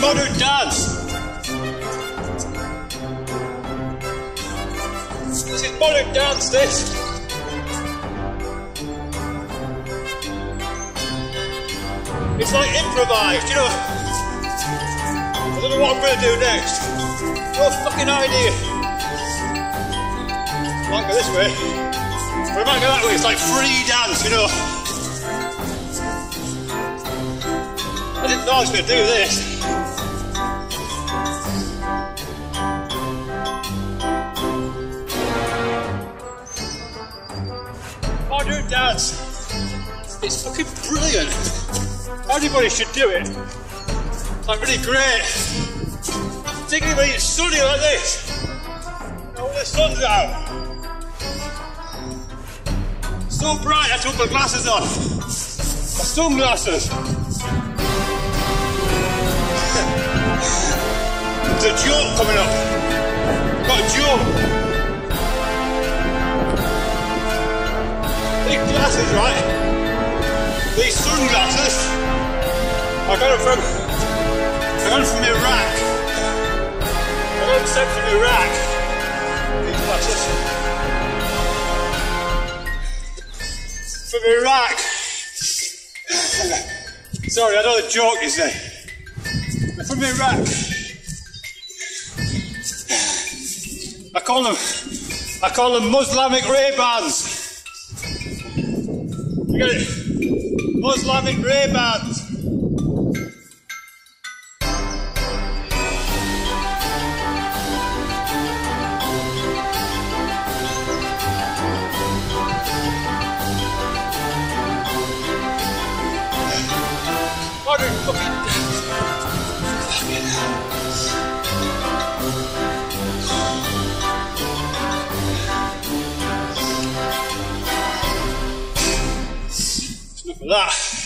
modern dance. This is modern dance, this. It's like improvised, you know. I don't know what I'm going to do next. No fucking idea. Might go this way. Or it might go that way. It's like free dance, you know. I didn't know I was going to do this. Modern dance. It's fucking brilliant. Everybody should do it. I'm really great. Particularly when it's sunny like this. Oh, the sun's out. So bright I took my glasses off. My sunglasses. There's a joke coming up. Got a joke. Big glasses, right? These sunglasses. I got them from. I got them from Iraq. I got them sent from Iraq. These glasses. From Iraq. Sorry, I know the joke is there. They're from Iraq. I call them. I call them Muslimic Ray-Bans. You get it? Muslimic Ray-Bans. Modern fucking. That.